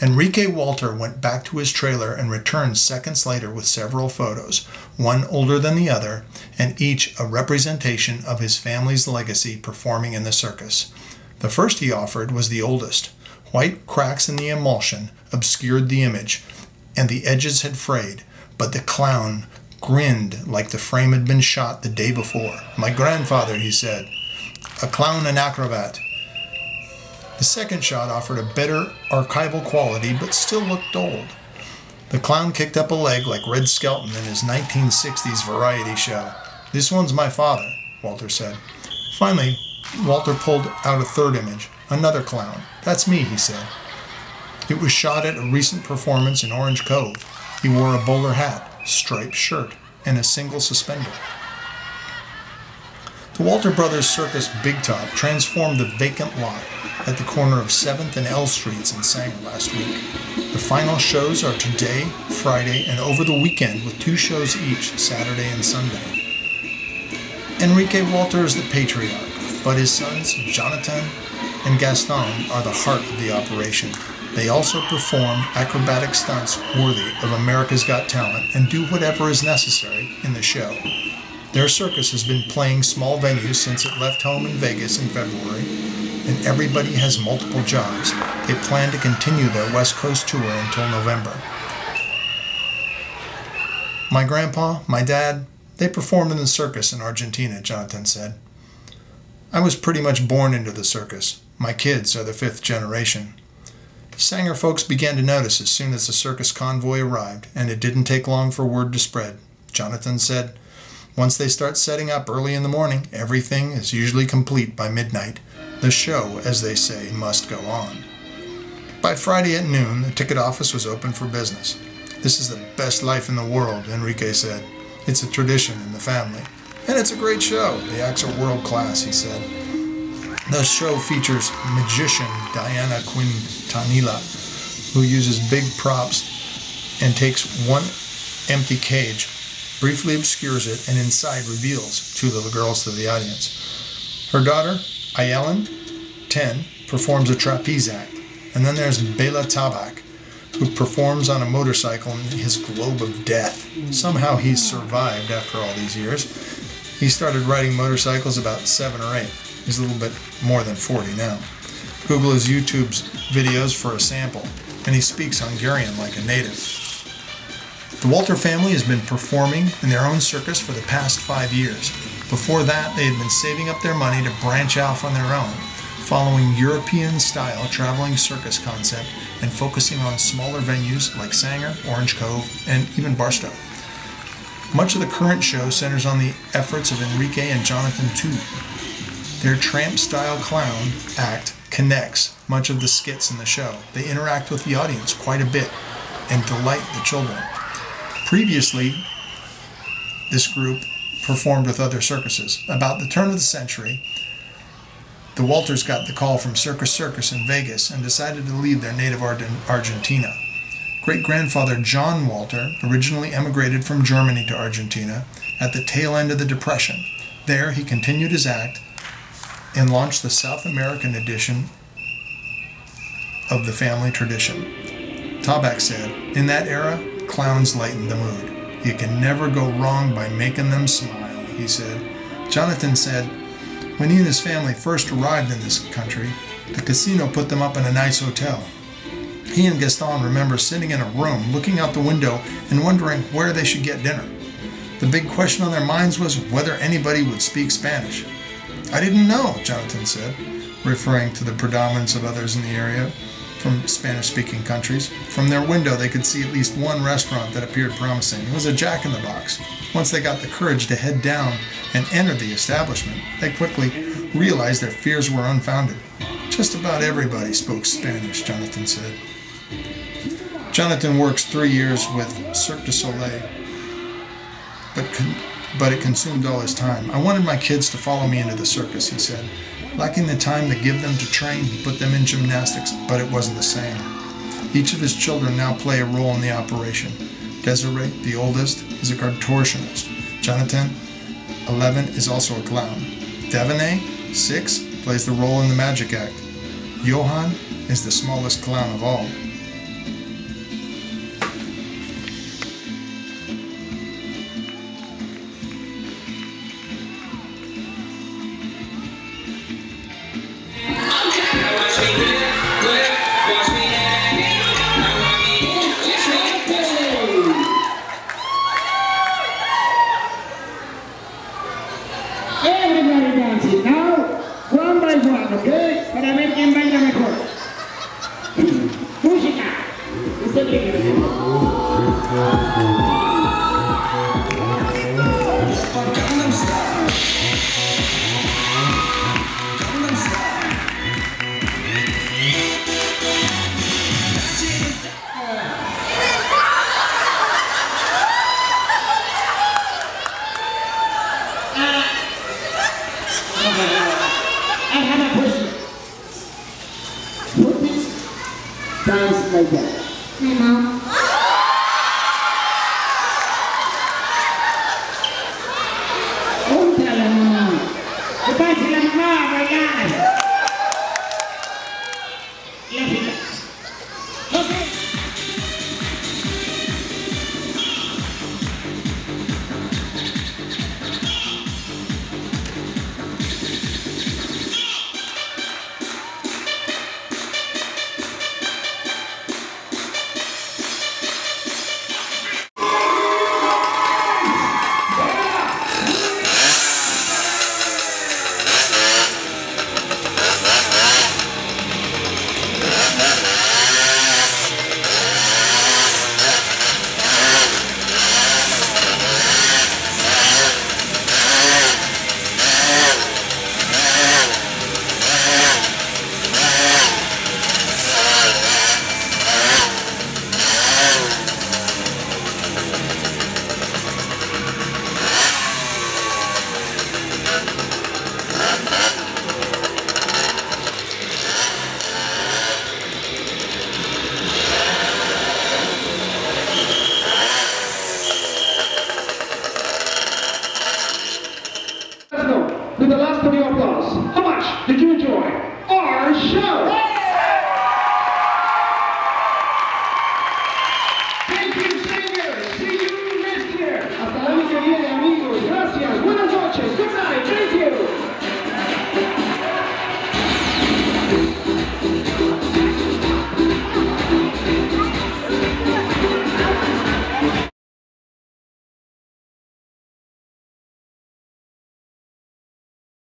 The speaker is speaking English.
Enrique Walter went back to his trailer and returned seconds later with several photos, one older than the other, and each a representation of his family's legacy performing in the circus. The first he offered was the oldest. White cracks in the emulsion obscured the image, and the edges had frayed, but the clown grinned like the frame had been shot the day before. My grandfather, he said, a clown and acrobat. The second shot offered a better archival quality but still looked old. The clown kicked up a leg like Red Skelton in his 1960s variety show. This one's my father, Walter said. Finally, Walter pulled out a third image. Another clown. That's me, he said. It was shot at a recent performance in Orange Cove. He wore a bowler hat, striped shirt, and a single suspender. The Walter Brothers Circus Big Top transformed the vacant lot at the corner of 7th and L Streets in Sanger last week. The final shows are today, Friday, and over the weekend with two shows each, Saturday and Sunday. Enrique Walter is the patriarch, but his sons, Jonatan and Gaston, are the heart of the operation. They also perform acrobatic stunts worthy of America's Got Talent and do whatever is necessary in the show. Their circus has been playing small venues since it left home in Vegas in February, and everybody has multiple jobs. They plan to continue their West Coast tour until November. My grandpa, my dad, they performed in the circus in Argentina, Jonatan said. I was pretty much born into the circus. My kids are the fifth generation. Sanger folks began to notice as soon as the circus convoy arrived, and it didn't take long for word to spread. Jonatan said, once they start setting up early in the morning, everything is usually complete by midnight. The show, as they say, must go on. By Friday at noon, the ticket office was open for business. This is the best life in the world, Enrique said. It's a tradition in the family. And it's a great show. The acts are world class, he said. The show features magician Diana Quintanilla, who uses big props and takes one empty cage briefly obscures it, and inside reveals two little girls to the audience. Her daughter, Ayelen, 10, performs a trapeze act. And then there's Bela Tabak, who performs on a motorcycle in his globe of death. Somehow he's survived after all these years. He started riding motorcycles about seven or eight. He's a little bit more than 40 now. Google his YouTube's videos for a sample, and he speaks Hungarian like a native. The Walter family has been performing in their own circus for the past five years. Before that, they had been saving up their money to branch off on their own, following European style traveling circus concept and focusing on smaller venues like Sanger, Orange Cove, and even Barstow. Much of the current show centers on the efforts of Enrique and Jonatan too. Their tramp style clown act connects much of the skits in the show. They interact with the audience quite a bit and delight the children. Previously, this group performed with other circuses. About the turn of the century, the Walters got the call from Circus Circus in Vegas and decided to leave their native Argentina. Great grandfather John Walter originally emigrated from Germany to Argentina at the tail end of the Depression. There, he continued his act and launched the South American edition of the family tradition. Tabak said, In that era, clowns lightened the mood. You can never go wrong by making them smile, he said. Jonatan said, when he and his family first arrived in this country, the casino put them up in a nice hotel. He and Gaston remember sitting in a room, looking out the window, and wondering where they should get dinner. The big question on their minds was whether anybody would speak Spanish. I didn't know, Jonatan said, referring to the predominance of others in the area from Spanish speaking countries. From their window, they could see at least one restaurant that appeared promising. It was a Jack in the Box. Once they got the courage to head down and enter the establishment, they quickly realized their fears were unfounded. Just about everybody spoke Spanish, Jonatan said. Jonatan works three years with Cirque du Soleil, but, but it consumed all his time. I wanted my kids to follow me into the circus, he said. Lacking the time to give them to train, he put them in gymnastics, but it wasn't the same. Each of his children now play a role in the operation. Desiree, the oldest, is a contortionist. Jonathan, 11, is also a clown. Devaney, 6, plays the role in the magic act. Johan is the smallest clown of all. I question. Put this dance like that. My mom.